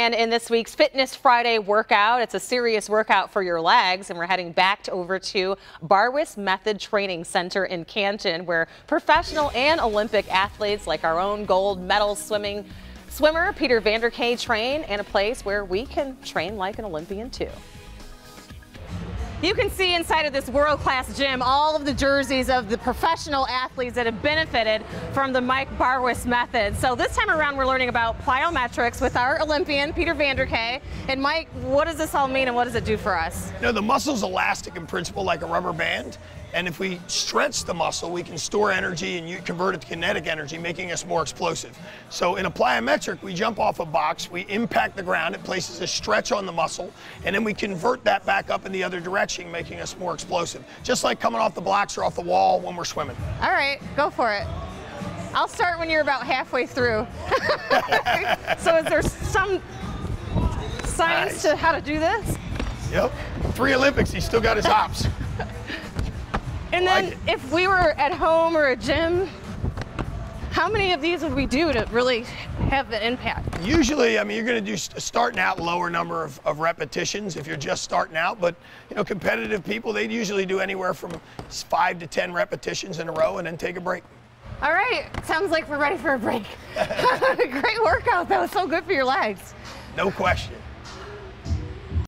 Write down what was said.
And in this week's Fitness Friday workout, it's a serious workout for your legs, and we're heading back over to Barwis Method Training Center in Canton, where professional and Olympic athletes like our own gold medal swimming swimmer Peter Vanderkaay train, and a place where we can train like an Olympian too. You can see inside of this world-class gym all of the jerseys of the professional athletes that have benefited from the Mike Barwis method. So this time around we're learning about plyometrics with our Olympian, Peter Vanderkaay. And Mike, what does this all mean and what does it do for us? You know, the muscle's elastic in principle like a rubber band. And if we stretch the muscle, we can store energy and you convert it to kinetic energy, making us more explosive. So in a plyometric, we jump off a box, we impact the ground, it places a stretch on the muscle, and then we convert that back up in the other direction, making us more explosive. Just like coming off the blocks or off the wall when we're swimming. All right, go for it. I'll start when you're about halfway through. so is there some science nice. to how to do this? Yep. Three Olympics, he still got his hops. And then like if we were at home or a gym, how many of these would we do to really have the impact? Usually, I mean, you're going to do starting out lower number of, of, repetitions if you're just starting out. But you know, competitive people they usually do anywhere from five to ten repetitions in a row and then take a break. All right, sounds like we're ready for a break. Great workout though, so good for your legs. No question.